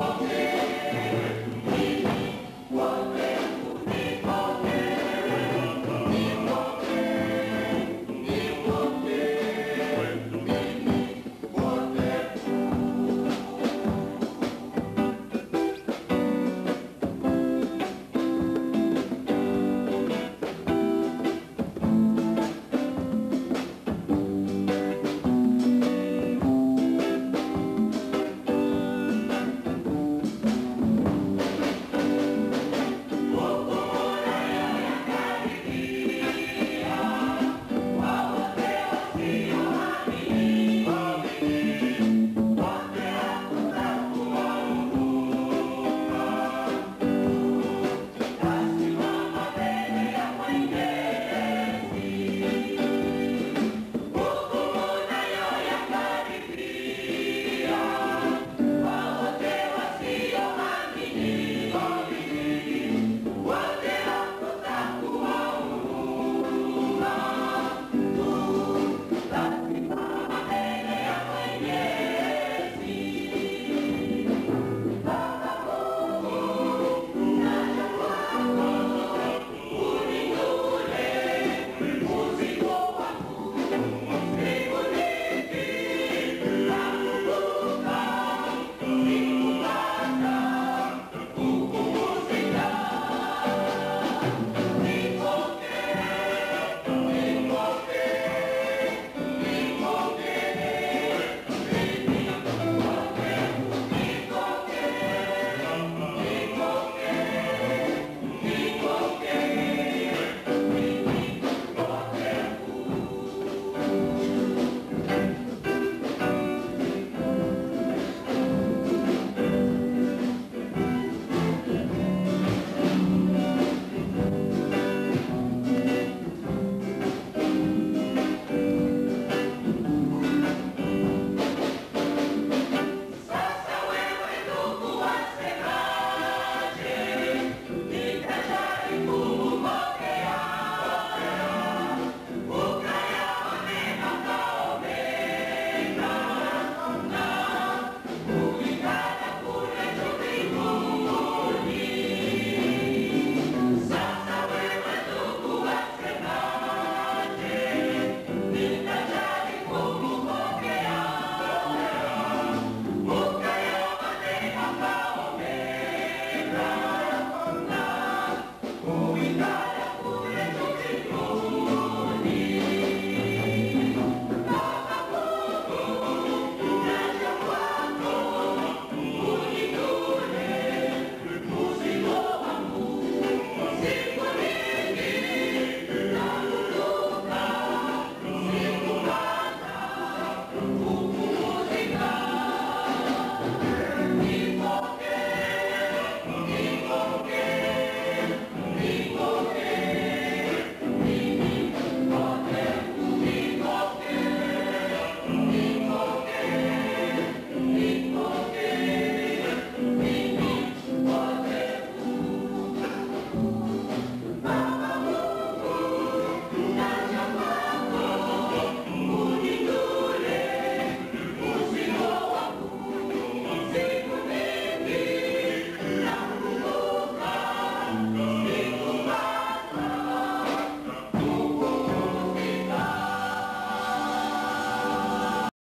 Amen.